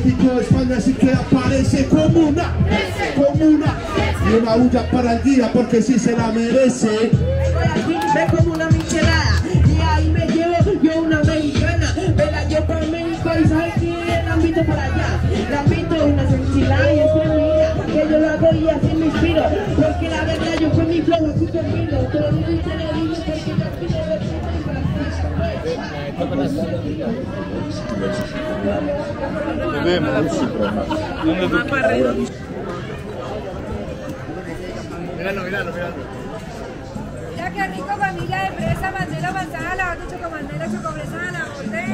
Atlético España así que aparece como una, como una, y una bulla para el día porque sí se la merece. Aquí ve como una michelada y ahí me llevo yo una mexicana. Me la llevo para México y sabes que la invito por allá. La invito unas enchiladas y después mira que yo lo hago y así me inspiro. Porque la verdad yo con mi flow así termino. Todo el mundo Mira qué rico familia de fresa, mandela, manzana, lavando chocomandela, chocobresa, la borde.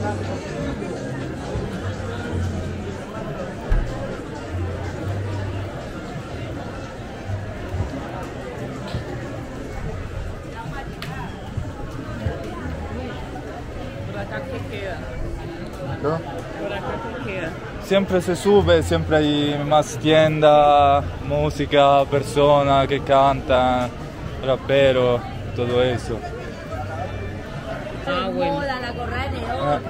¿No? Siempre se sube, siempre hay más tienda, música, personas que cantan, rapero, todo eso. Ah, bueno. La correa de neón.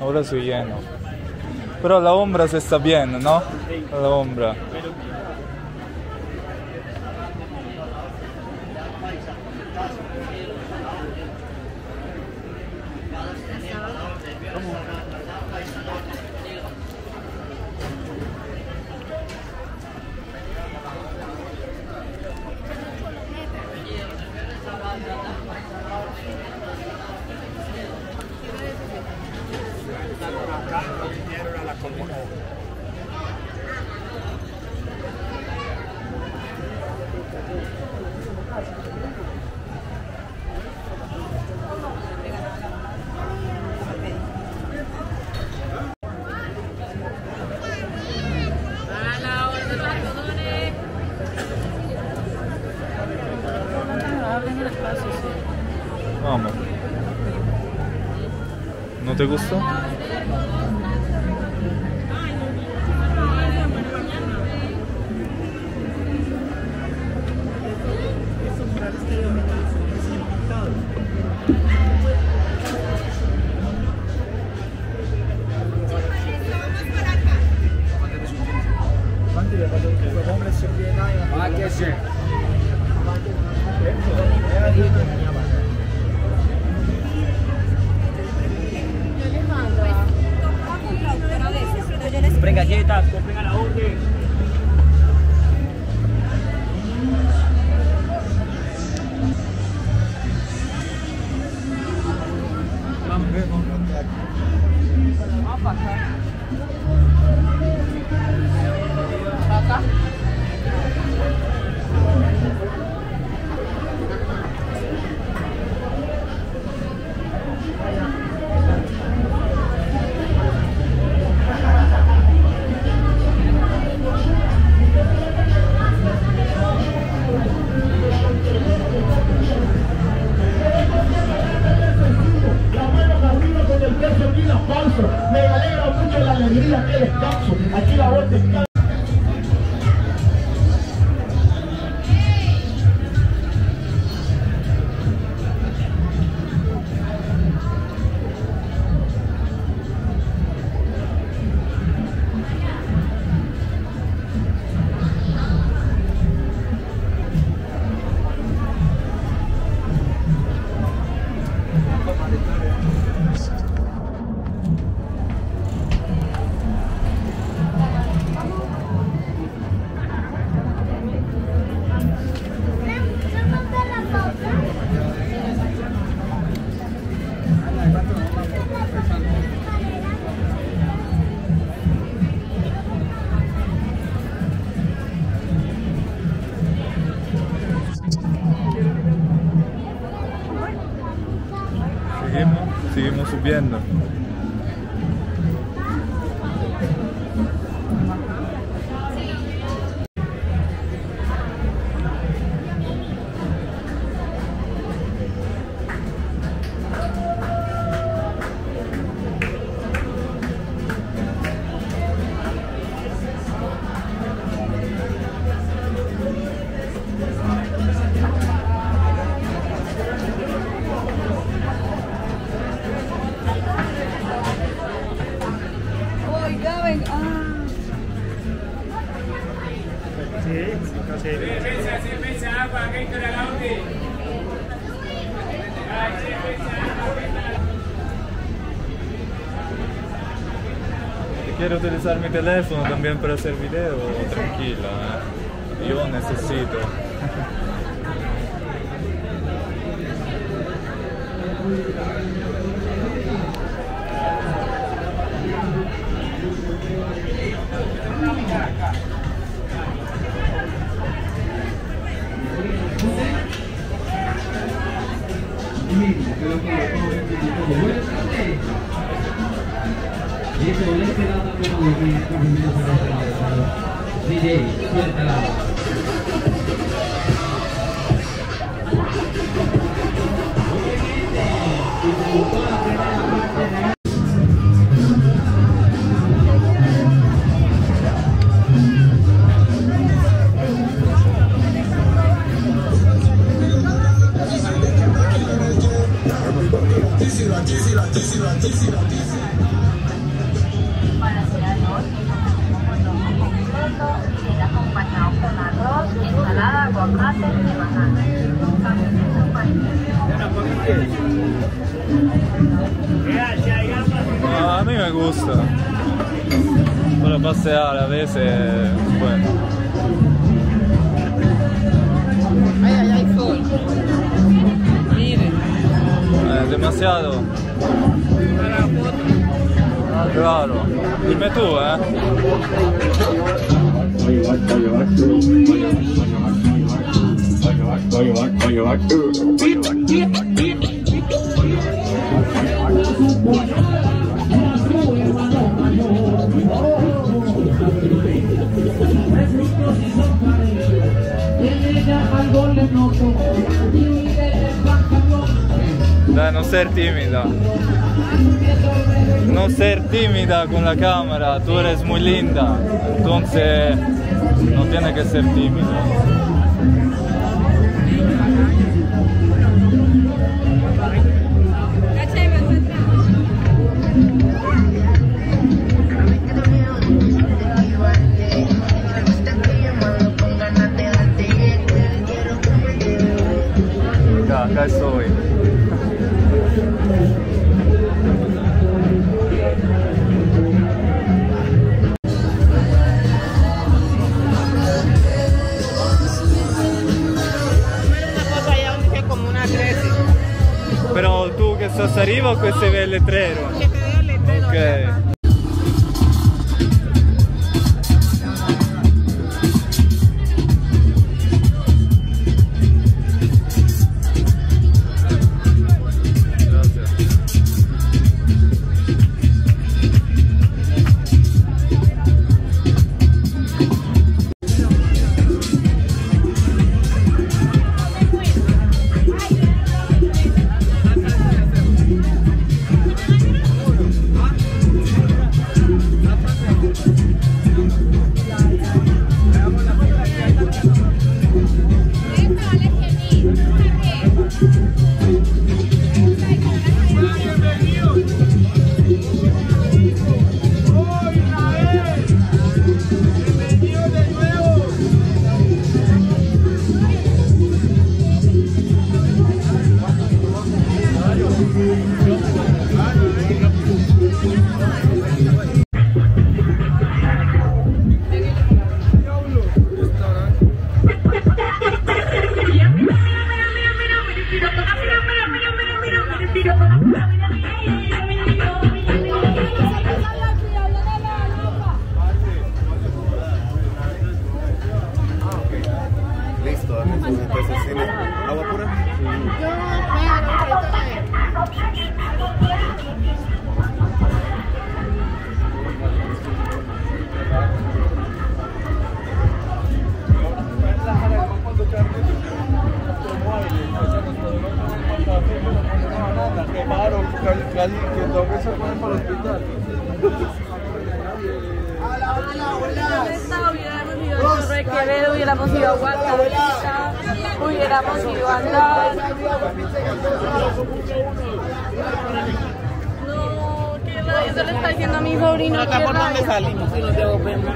Ahora soy lleno. Pero la ombra se está bien, ¿no? La ombra. Vamos. ¿No te gustó? Compren galletas, compren a la orden. Me alegra mucho la alegría que descanso. Aquí la voz descansa. bien. Quiero utilizar mi teléfono también para hacer video, tranquilo, ¿eh? yo necesito. ये तो लेक के नाम पे हम लोग का वीडियो बना रहे हैं डीजे सुन रहा है Ah, a mí me gusta. Para pasear a veces, bueno. Ay, ay, ay, sol. Miren. Eh, demasiado. Claro. Dime tú, ¿eh? Dai, non ser tímida. No ser tímida con la cámara, tú eres muy linda. Entonces, no tiene que ser tímida. tu che sta arrivo o queste no, vele questo è il letrero? Ok. Quevedo, hubiéramos ido a Guatemala, hubiéramos ido a andar. No, qué rabia, eso le está diciendo a mi sobrino. Acá por donde salimos y nos devolvemos.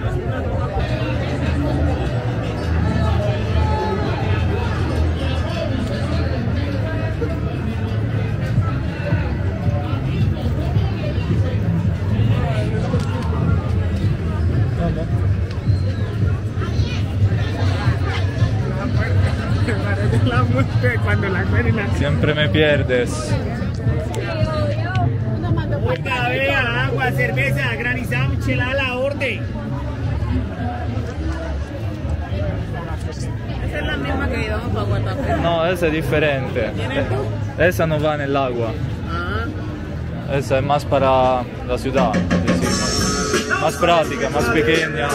Siempre me pierdes. Agua, cerveza, granizada, michelada, la orden. Esa es la misma que llevamos para Guatapé. No, esa es diferente. Esa no va en el agua. Esa es más para la ciudad. Más práctica, más pequeña.